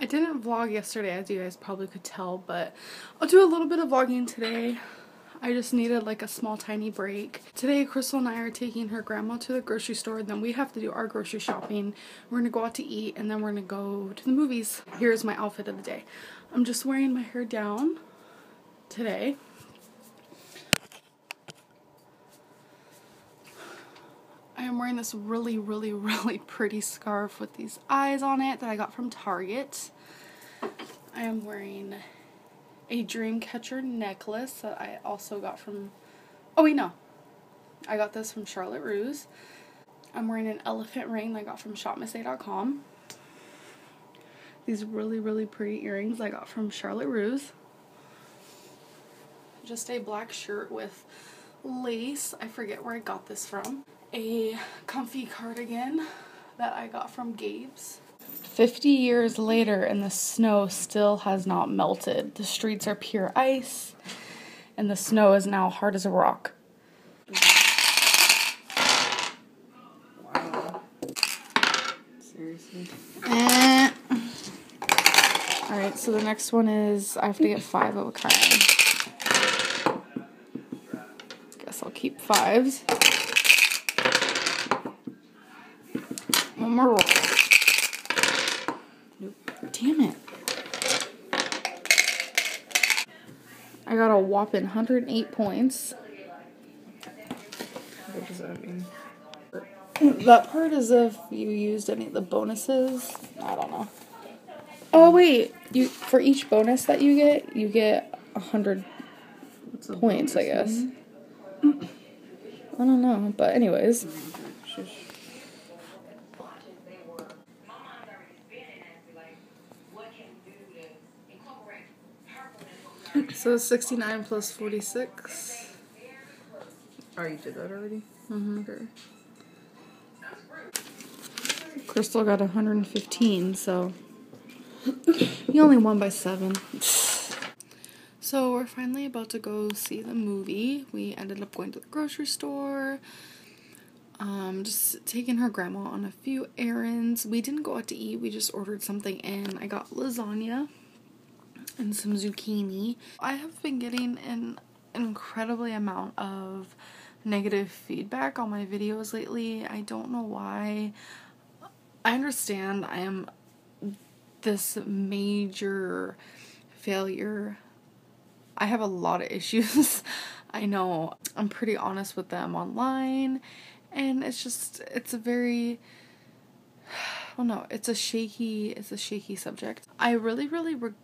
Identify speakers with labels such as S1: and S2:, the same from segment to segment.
S1: I didn't vlog yesterday as you guys probably could tell, but I'll do a little bit of vlogging today. I just needed like a small tiny break. Today Crystal and I are taking her grandma to the grocery store then we have to do our grocery shopping. We're gonna go out to eat and then we're gonna go to the movies. Here's my outfit of the day. I'm just wearing my hair down today. I am wearing this really, really, really pretty scarf with these eyes on it that I got from Target. I am wearing a Dreamcatcher necklace that I also got from, oh wait, no. I got this from Charlotte Russe. I'm wearing an elephant ring that I got from shopmissa.com. These really, really pretty earrings I got from Charlotte Russe. Just a black shirt with lace. I forget where I got this from. A comfy cardigan that I got from Gabe's. 50 years later and the snow still has not melted. The streets are pure ice and the snow is now hard as a rock.
S2: Wow. Seriously.
S1: Eh. Alright, so the next one is I have to get five of a kind. Guess I'll keep fives. One more roll. Nope. Damn it. I got a whopping 108 points.
S2: What does that mean?
S1: That part is if you used any of the bonuses. I don't know. Oh wait, you for each bonus that you get, you get a hundred
S2: a
S1: points, I guess.
S2: mean?
S1: I don't know, but anyways, so sixty nine plus forty six.
S2: Oh, you did that already?
S1: Mm-hmm.
S2: Okay.
S1: Crystal got hundred and fifteen, so he only won by seven. So we're finally about to go see the movie. We ended up going to the grocery store. Um, just taking her grandma on a few errands. We didn't go out to eat. We just ordered something in. I got lasagna and some zucchini. I have been getting an incredibly amount of negative feedback on my videos lately. I don't know why. I understand I am this major failure. I have a lot of issues. I know I'm pretty honest with them online and it's just it's a very well no, it's a shaky it's a shaky subject. I really really regret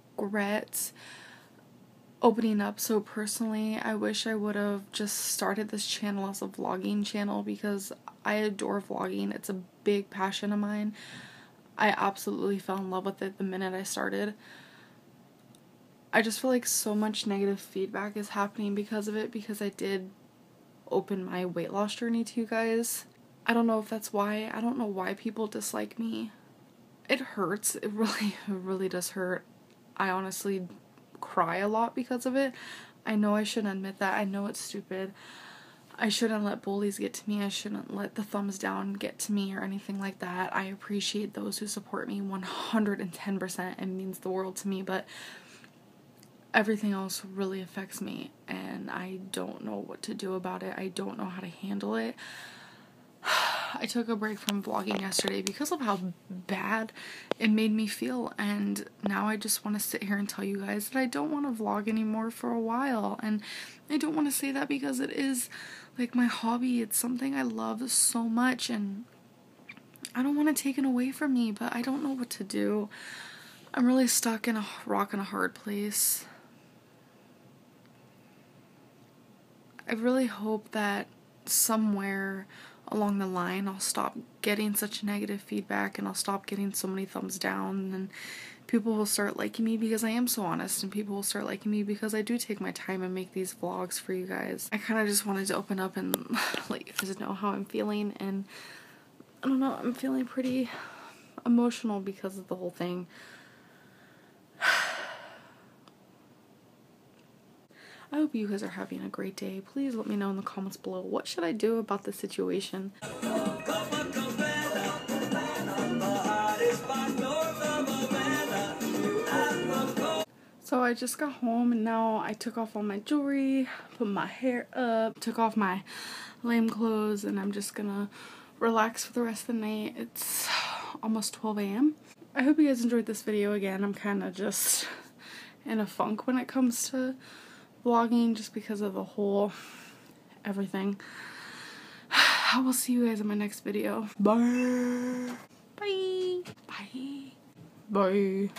S1: opening up so personally. I wish I would have just started this channel as a vlogging channel because I adore vlogging. It's a big passion of mine. I absolutely fell in love with it the minute I started. I just feel like so much negative feedback is happening because of it because I did open my weight loss journey to you guys. I don't know if that's why. I don't know why people dislike me. It hurts. It really, it really does hurt. I honestly cry a lot because of it. I know I shouldn't admit that. I know it's stupid. I shouldn't let bullies get to me. I shouldn't let the thumbs down get to me or anything like that. I appreciate those who support me 110%. It means the world to me, but everything else really affects me and I don't know what to do about it. I don't know how to handle it. I took a break from vlogging yesterday because of how bad it made me feel and now I just want to sit here and tell you guys that I don't want to vlog anymore for a while and I don't want to say that because it is like my hobby. It's something I love so much and I don't want to take it away from me, but I don't know what to do. I'm really stuck in a rock and a hard place. I really hope that somewhere along the line I'll stop getting such negative feedback and I'll stop getting so many thumbs down and people will start liking me because I am so honest and people will start liking me because I do take my time and make these vlogs for you guys. I kind of just wanted to open up and let you guys know how I'm feeling and I don't know, I'm feeling pretty emotional because of the whole thing. I hope you guys are having a great day. Please let me know in the comments below what should I do about this situation. So I just got home and now I took off all my jewelry, put my hair up, took off my lame clothes, and I'm just gonna relax for the rest of the night. It's almost 12 a.m. I hope you guys enjoyed this video again. I'm kind of just in a funk when it comes to vlogging just because of the whole everything. I will see you guys in my next video. Bye. Bye. Bye. Bye.